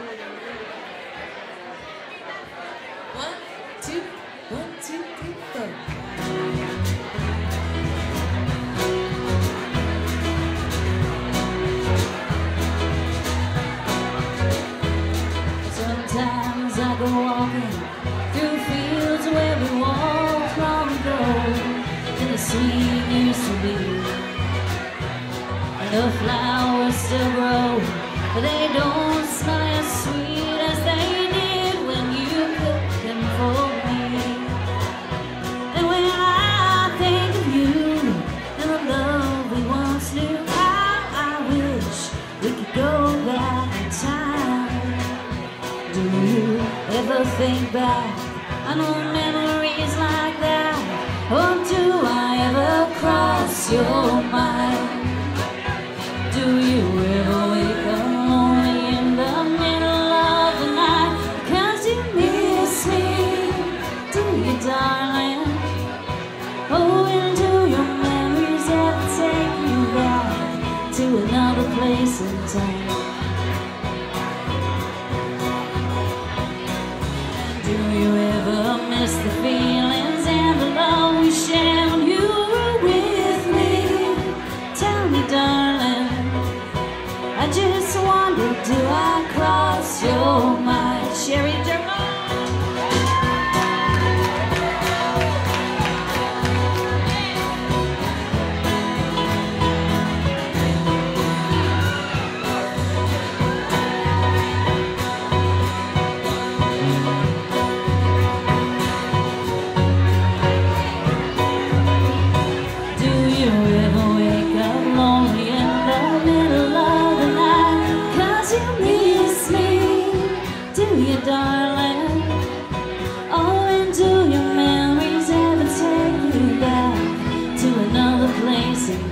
One, two, one, two, three, four. Sometimes I go walking through fields where we walked long ago, and the sweet used to be. And the flowers still grow, they don't smell as sweet as they did when you picked them for me. And when I think of you and the love we once knew, how I wish we could go back in time. Do you ever think back on old memories like that? Or do I ever cross your mind? Do you ever time? Do you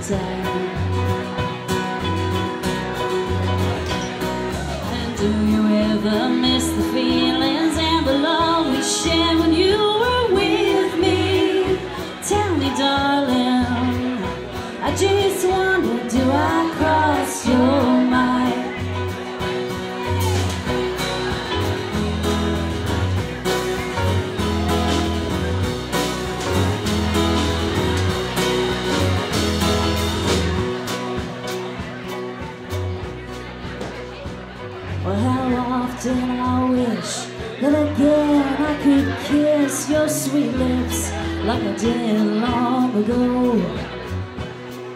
time? And do you ever miss the feelings and the love we shared when you were with me? Tell me, darling. I just wonder, do I cross your often I wish that again I could kiss your sweet lips like I did long ago.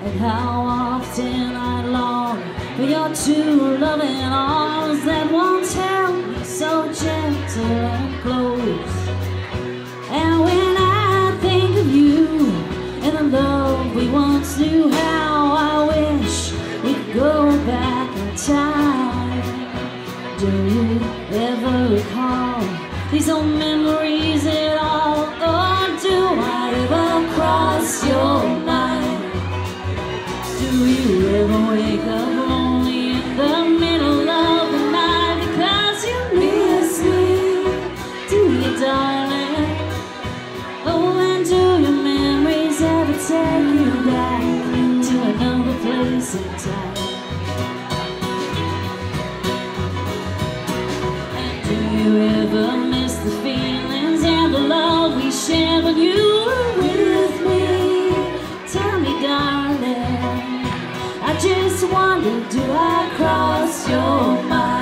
And how often I long for your two loving arms that once held me so gentle and close. And when I think of you and the love we once knew, how Do you ever recall these old memories at all? Or do I ever cross your mind? Do you ever wake up lonely in the middle of the night because you miss me? Do you, darling? Oh, and do your memories ever take you back to another place in time? Love when you were with me? Tell me, darling. I just wonder, do I cross your mind?